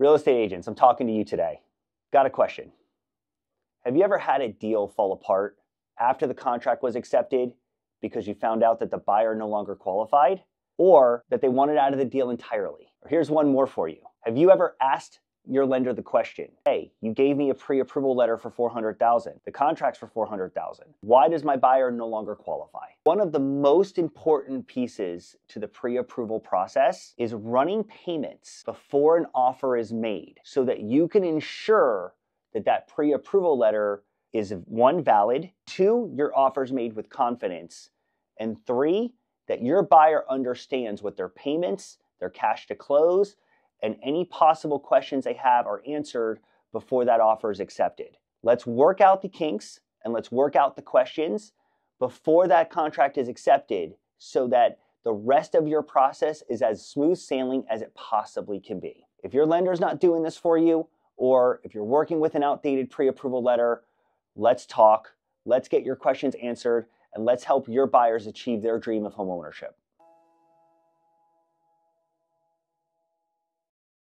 Real estate agents, I'm talking to you today. Got a question. Have you ever had a deal fall apart after the contract was accepted because you found out that the buyer no longer qualified or that they wanted out of the deal entirely? Or here's one more for you. Have you ever asked your lender the question, hey, you gave me a pre-approval letter for 400,000. The contract's for 400,000. Why does my buyer no longer qualify? One of the most important pieces to the pre-approval process is running payments before an offer is made so that you can ensure that that pre-approval letter is one valid, two your offer's made with confidence, and three that your buyer understands what their payments, their cash to close, and any possible questions they have are answered before that offer is accepted. Let's work out the kinks and let's work out the questions before that contract is accepted so that the rest of your process is as smooth sailing as it possibly can be. If your lender is not doing this for you, or if you're working with an outdated pre approval letter, let's talk, let's get your questions answered, and let's help your buyers achieve their dream of homeownership.